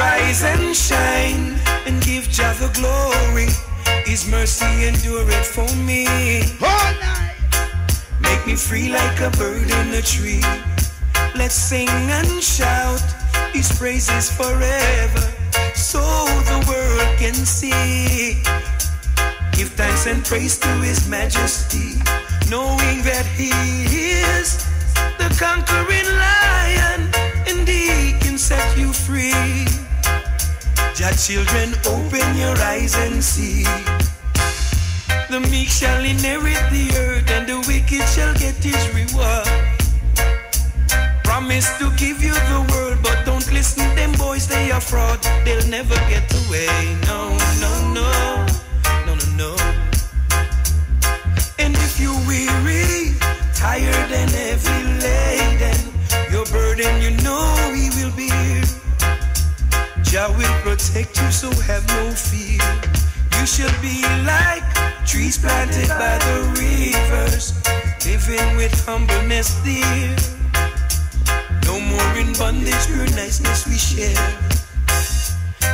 rise and shine and give Jah the glory. His mercy endureth for me. All night. Make me free like a bird in a tree. Let's sing and shout His praises forever so the world can see. Give thanks and praise to His majesty, knowing that He is the conquering lion and He can set you free. Jah children, open your eyes and see. The meek shall inherit the earth, and the wicked shall get his reward. Promise to give you the world, but don't listen them boys, they are fraud. They'll never get away. No, no, no, no, no, no. And if you weary, tired and heavy laden, your burden you know he will bear. Jah will protect you, so have no fear. You shall be like trees planted by the rivers, living with humbleness dear. No more in bondage, pure niceness we share.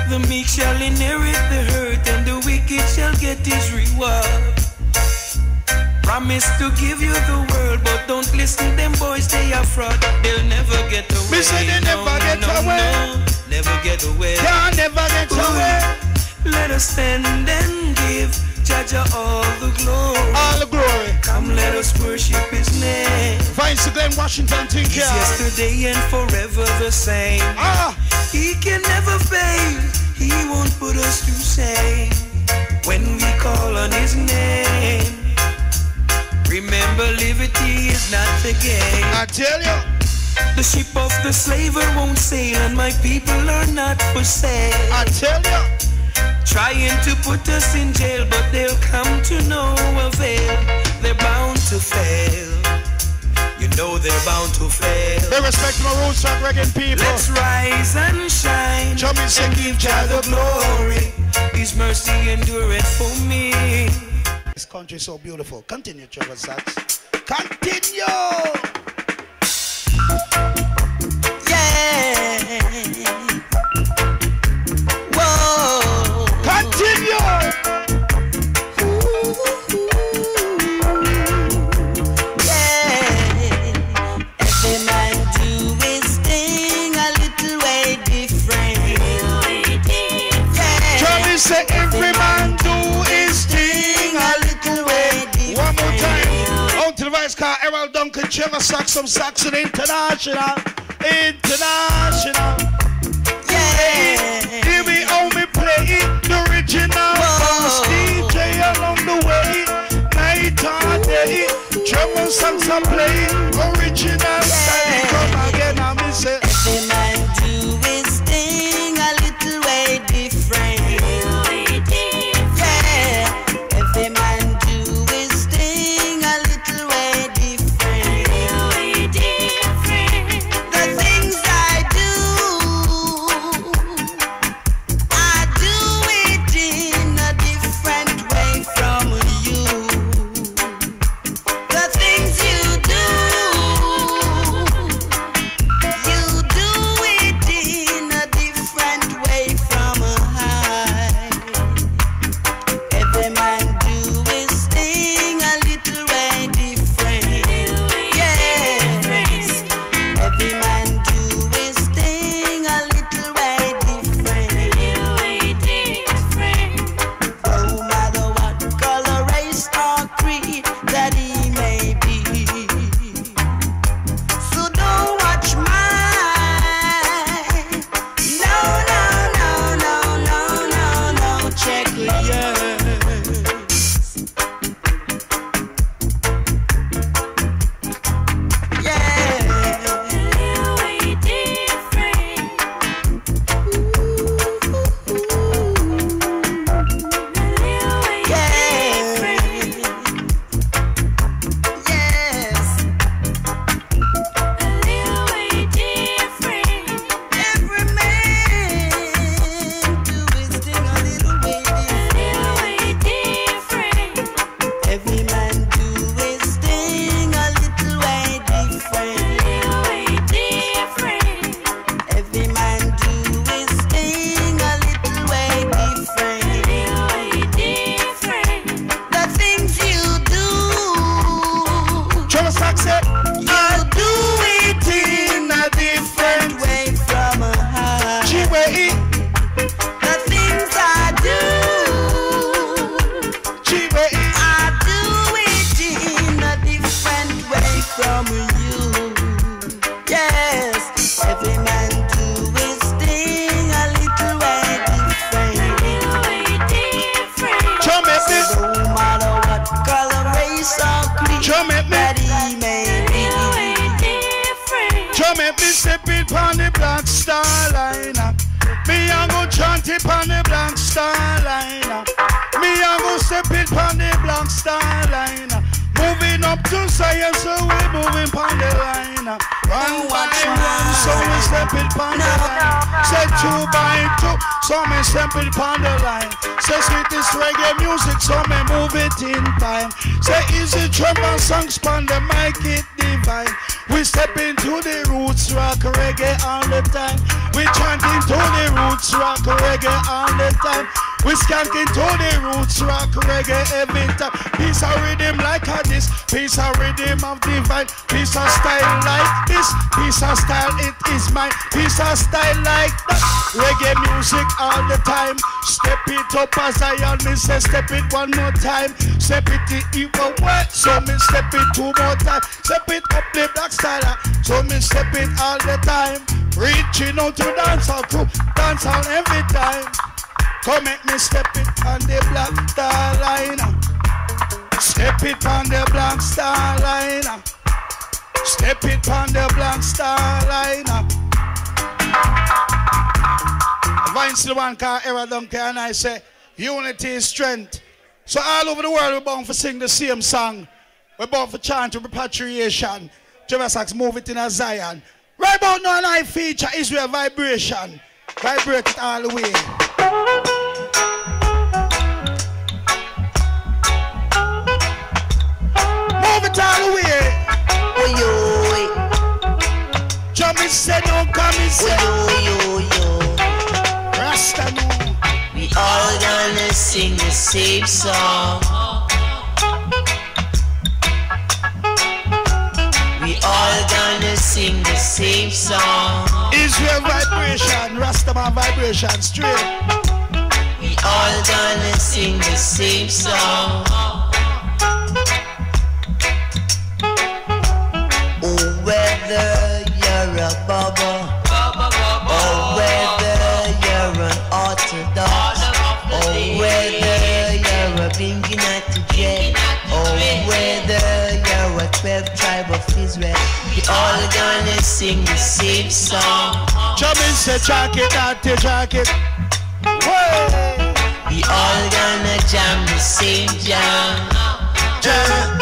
The meek shall inherit the earth, and the wicked shall get his reward. Promise to give you the world, but don't listen them boys, they are fraud. They'll never get away. Me say they No, never get no, away. no, never get away. Can't never get away. Let us stand and give Jaja all the glory. All the glory. Come, let us worship His name. Finds the Glen Washington He's here. yesterday and forever the same. Ah, He can never fail. He won't put us to shame when we call on His name. Remember, liberty is not the game. I tell you. The ship of the slaver won't sail, and my people are not for sale. I tell you. Trying to put us in jail, but they'll come to no avail. They're bound to fail. You know they're bound to fail. They respect my roots and reggae people. Let's rise and shine Chubby and sing give Jah the glory. His mercy endureth for me. This country is so beautiful. Continue, Trevor Sax. Continue. Yeah. Trevor Sax, some Saxon International. International. Yeah. Me how me play the original boss DJ along the way, night or day. Trevor Sax I play a step it on the black star line. Moving up to science, so we moving on the line. One by one, so we step it on the line. Say two by two, so me step it on the line. Say sweet is reggae music, so me move it in time. Say easy and songs on the mic, it divine. We step into the roots rock reggae all the time. We chanting into the roots rock reggae all the time. We skank into the roots rock reggae every time. Piece of rhythm like a this, piece of rhythm of divine, piece of style like this, piece of style it is mine, piece of style like that. Reggae music all the time. Step it up as I on me say step it one more time. Step it even wet, so me step it two more time. Step it up the black style, so me step it all the time. Reaching out to dance all crew, dance all every time. Come make me step it on the black star line. Step it on the black star line. Step it on the black star line. Vince the one car era don't and I say unity is strength. So all over the world we're bound for sing the same song. We're bound for chant repatriation. Javasax move it in a Zion. Right about now I feature Israel vibration. Vibrate it all the way. Move it all the way. Oh yo, Jummy said no, come and say. Oh yo, yo, Rasta no. We all gonna sing the same song. Gonna sing the same song. Israel vibration, Rastaman vibration, straight. We all gonna sing the same song. Oh, whether you're a bubba or oh, whether you're an orthodox or whether you're a bingy to jet or oh, whether you're a 12 tribe of Israel, we all gonna sing the same song. Jummy said jacket, dirty jacket. Way. We all gonna jam the same jam. Jam.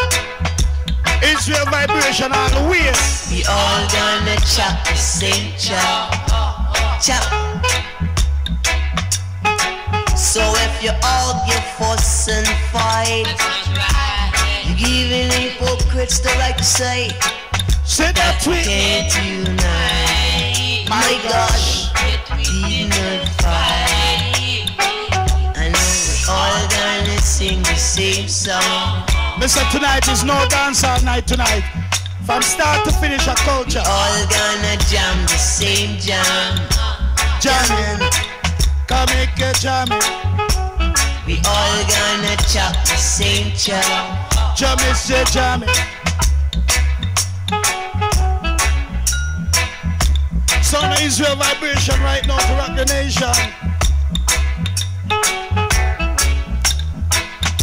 Israel vibration all the way. We all gonna chop the same chop. Chop. So if you argue, fuss and fight, giving hypocrites the right to say Say that we tweet. can't unite. My gosh, unify. I know we all gonna sing the same song. Mister, tonight is no dance all night tonight. From start to finish a culture. All gonna jam the same jam. Jamming. Come make a jamming. We all gonna chop the same chop. Jammy say jamming. Son of Israel vibration right now to rock the nation.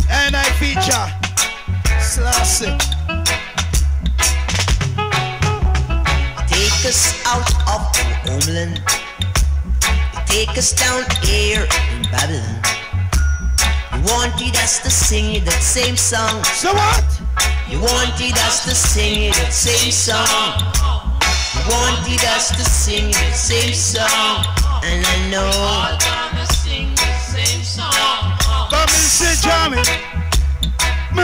And I feature Slassy. Take us out of the homeland. Take us down here in Babylon. You wanted us to sing that same song. So what? You wanted us to sing that same song. You wanted us to sing that same song. And I know. All gonna sing the same song. Come and say jamming. We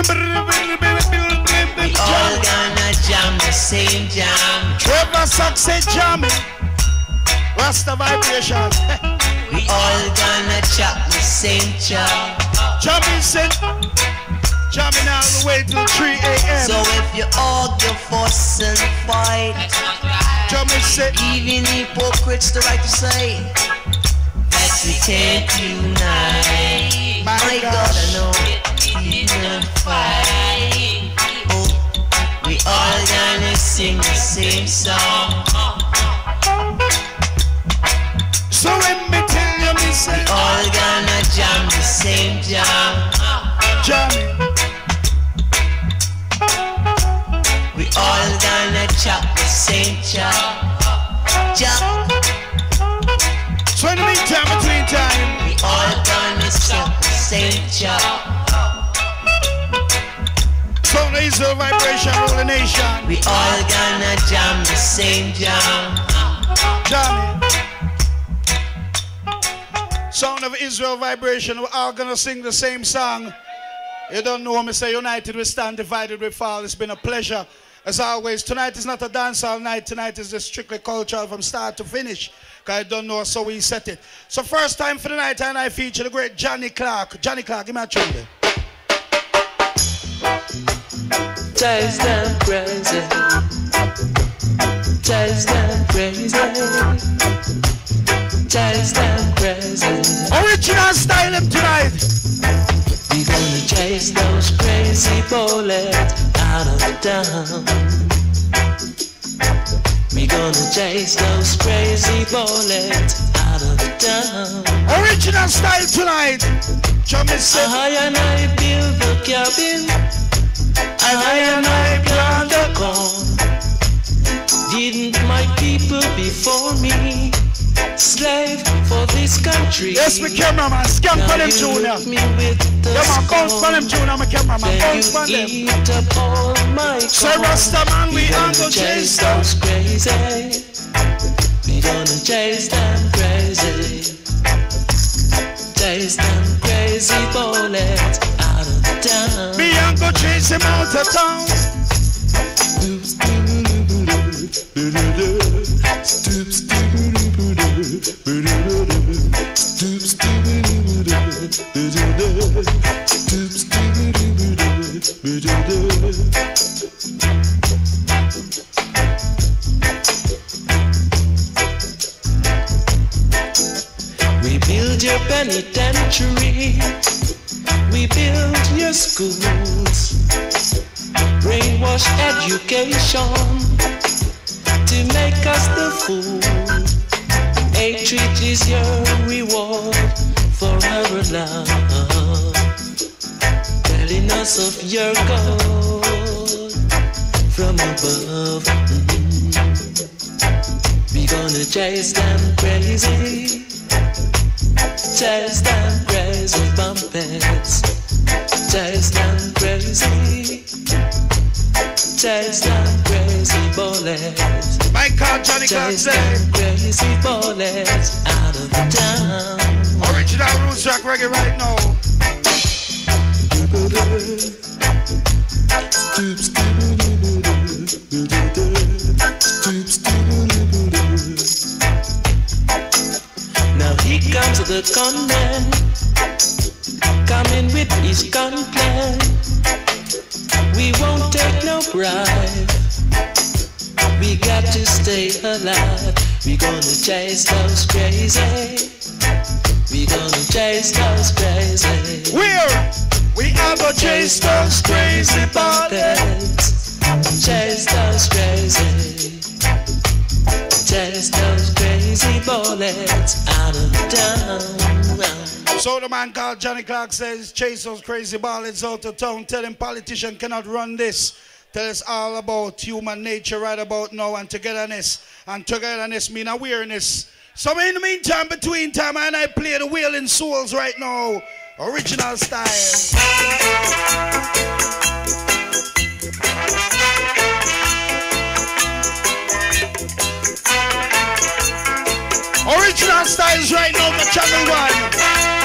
all gonna jam the same jam. Trevor Sock say jamming. Rasta vibration. We all gonna chop the same chop. Jamming say jamming all the way till 3 a.m. So if you argue, fuss and fight, Jamming say even hypocrites the right to say that we can't unite. My My God. I know unify. Oh, we all gonna sing the same song. dance. We all gonna jam the same jam. Jam. We all gonna chop the same chop. Chop. Twenty in the between time, we all gonna chop the same jam. Sound is a vibration, rule the nation. We all gonna jam the same jam. Jam. Sound of Israel vibration, we're all gonna sing the same song. You don't know me say united we stand, divided we fall. It's been a pleasure. As always, tonight is not a dancehall night. Tonight is just strictly cultural from start to finish. I don't know so we set it. So first time for the night and I feature the great Johnny Clarke. Johnny Clarke, give me a tune there. Taste them crazy. Taste them crazy. Taste them crazy. Original style them tonight. We gonna chase those crazy bullets out of town. We gonna chase those crazy bullets out of town. Original style tonight. Said. I and I build the cabin. I and I plant the corn. Didn't my people before me slave for this country? Yes, my cameraman, scan for them now. Yeah, man, bounce for them now, my cameraman, bounce for them. Eat up all my So Rasta man, we are gonna chase them. those crazy. We gonna chase them crazy. Chase them crazy bullets out of town. Me and go chase him out of town. Your penitentiary. We build your schools. Brainwash education to make us the fool. Hatred is your reward for our love. Telling us of your God from above. We gonna chase them crazy. Chase them crazy bumpets. Chase them crazy. Chase them crazy bullets. My call Johnny say. them crazy bullets out of town. Original roots rock reggae right now. Now the gunman, coming with his gun plan. We won't take no bribe. We got to stay alive. We gonna chase those crazy. We gonna chase those crazy. Where? We are gonna chase those crazy bullets. Chase those crazy. Chase those crazy bullets out of town. So the man called Johnny Clarke says, chase those crazy bullets out of town. Tell them politician cannot run this. Tell us all about human nature right about now and togetherness. And togetherness mean awareness. So in the meantime, between time, and I play the Wailing Souls right now. Original style. Original styles right now for channel one.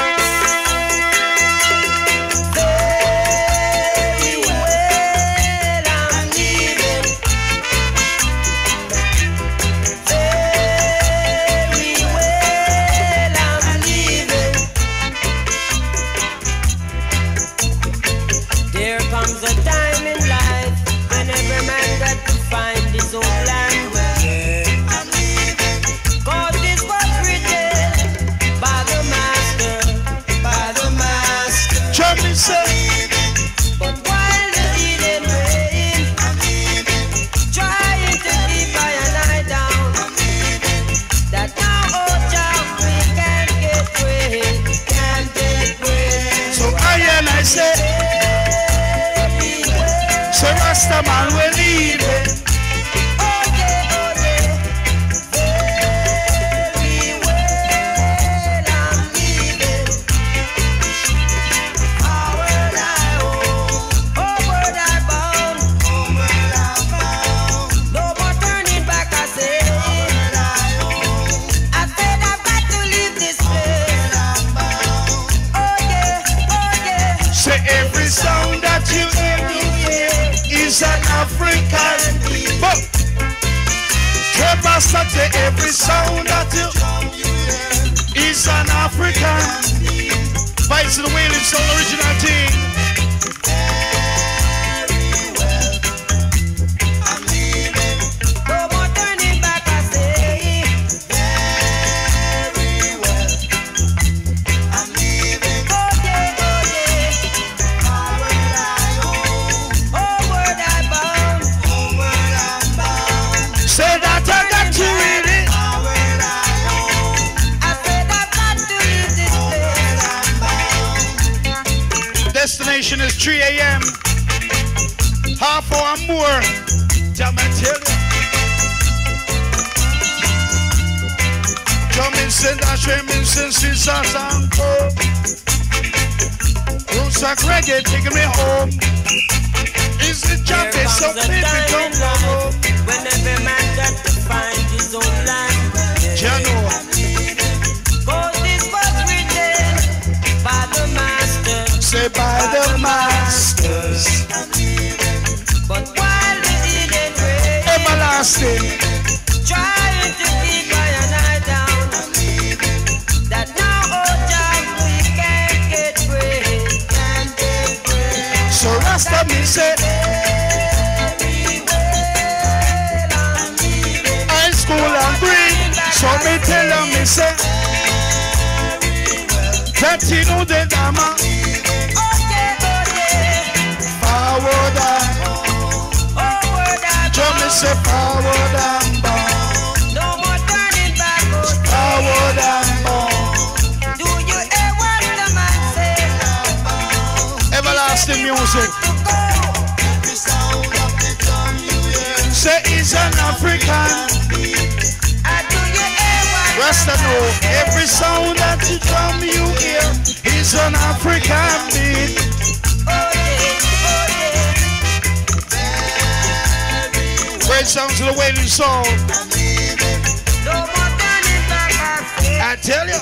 Know the dama. forward and forward and Drum me say forward and bound. No more turning back. Forward and bound. Do you hear what the man say? Everlasting music. Say he's an African. Rasta know every sound that you drum you hear is an African beat. Great songs of the wailing soul. I tell you.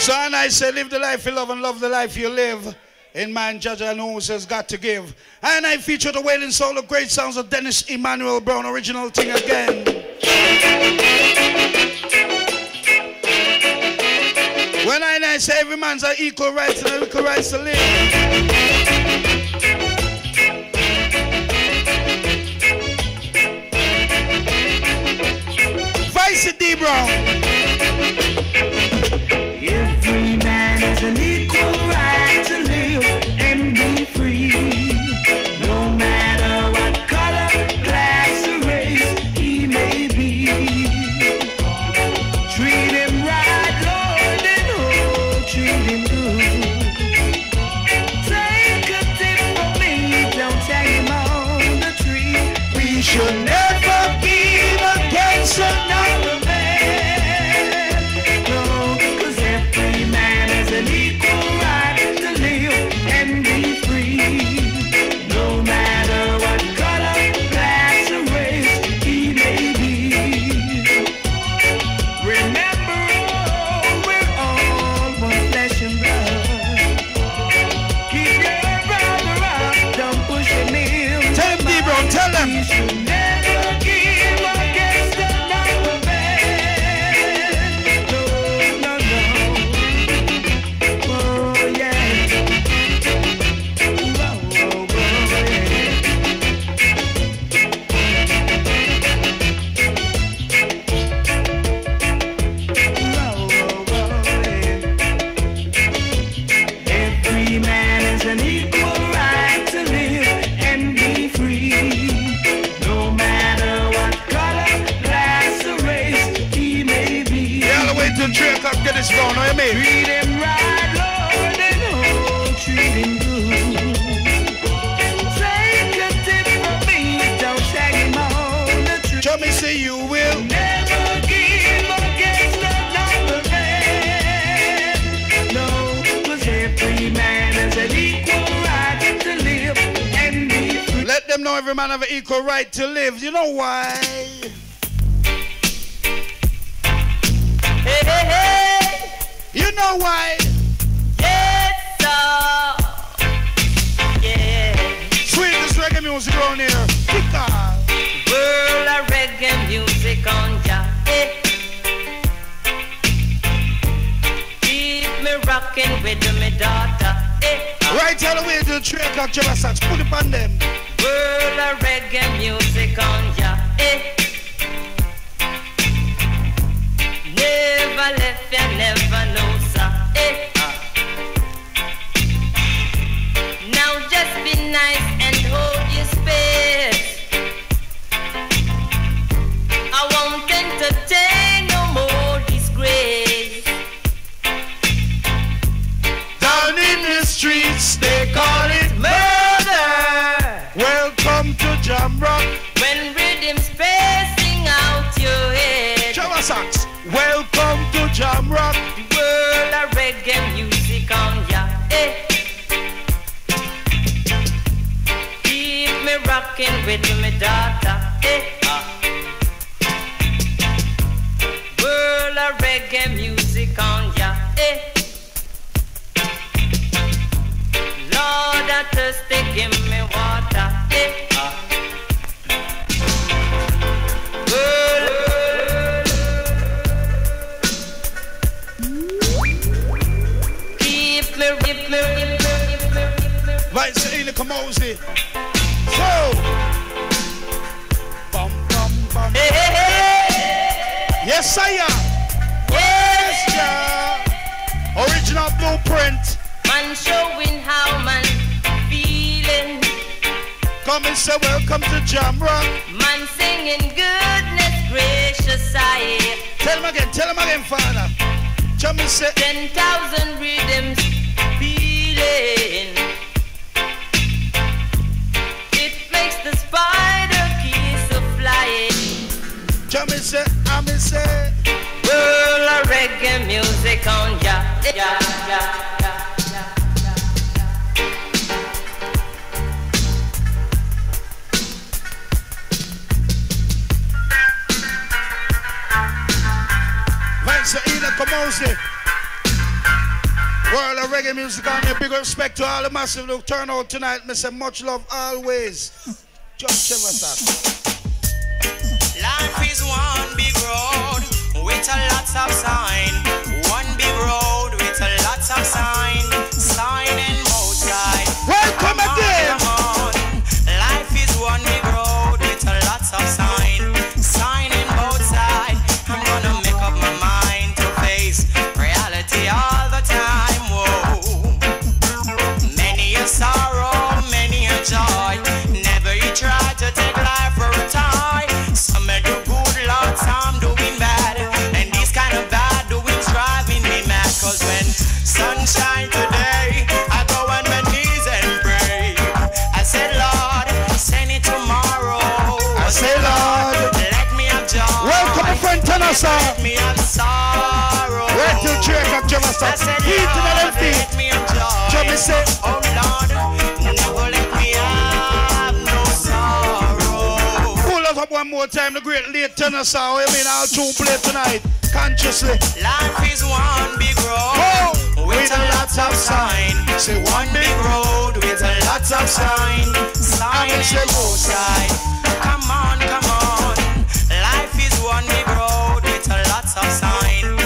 So and I say, live the life you love and love the life you live. In man, judge and who says got to give. And I feature the wailing soul of great sounds of Dennis Emmanuel Brown, original thing again. When I, say every man's an equal rights and equal rights to live. Vice D Brown. Tell him, them know every man have an equal right to live. You know why? Hey, hey, hey. You know why? Yes, sir. Yeah. Sweetest reggae music on here. Kick off. World of reggae music on ya. Hey. Keep me rocking with me daughter. Hey. Right all the way to the tree o'clock, Jabba Put it on them. Reggae music on ya, eh. Never left ya, never eh. Now just be nice. Right, so the Kamoze. So. Bum, bum, bum. Hey, hey, hey. Yes, I am. Yes, yeah. Original blueprint. Man showing how man feeling. Come and say welcome to Jam Rock. Man singing goodness gracious I. Tell him again, tell him again, Father. Jam say. 10,000 rhythms feeling. the spider keeps a flying. Jummy say, I'm say. Roll a reggae music on ya, ya, ya. Kamoze. World of reggae music on here. Big respect to all the massive look turnout tonight. Mr. Much love always. Just tell us that. Life is one big road with a lot of signs. us out. Me and sorrow. Wait till Drake and Gemma start. Heat in the feet. Gemma Oh Lord, never let me have no sorrow. Pull us up one more time. The great late Tenor Saw. I mean, I'll tune play tonight. Consciously. Life is one big road. Oh with a lot of sign. Say one big road with a lot of sign. Sign and say go side. On the road, it's a lot of sign.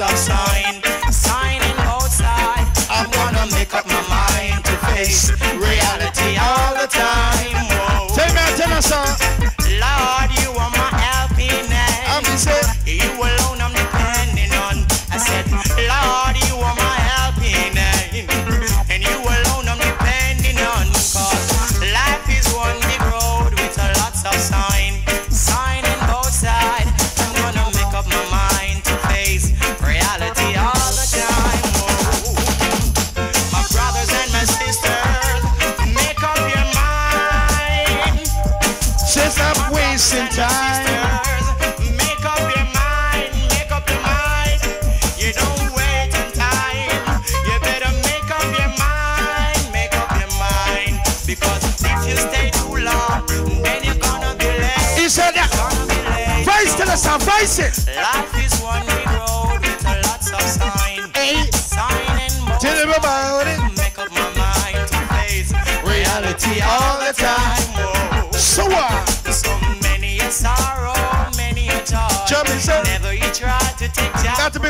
outside.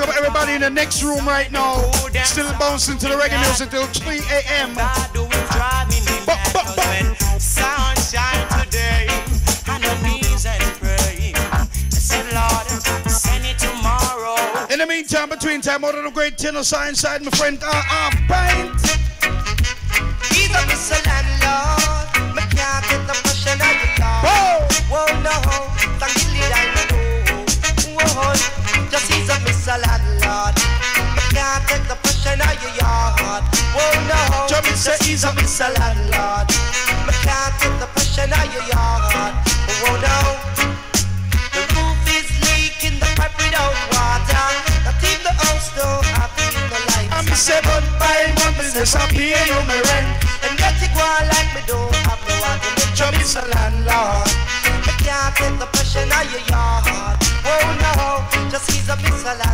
Joy. Got to pick up everybody in the next room right now. Still bouncing to the reggae music till 3 a.m. God do is driving me Ba- mad ba- 'cause ba- when sunshine today, on the knees and pray. Said, Lord, send it tomorrow. In the meantime, between time, of the great tenor side side, my friend, uh, uh. He's a Mr. Landlord. Me can't get the pressure now you. Whoa! Whoa, no, take the pressure now your yard. Whoa, no, Jump and say just he's a Mr. Landlord. Me can't take the pressure now your yard. Whoa, no, the roof is leaking, the pipe without water. Not even the house don't have the lights. I'm seven by one business, I pay you my rent. And get it go like me don't have no argument. Jump is a landlord. Me can't take the pressure now your yard. Oh no, just he's a Mr. Landlord.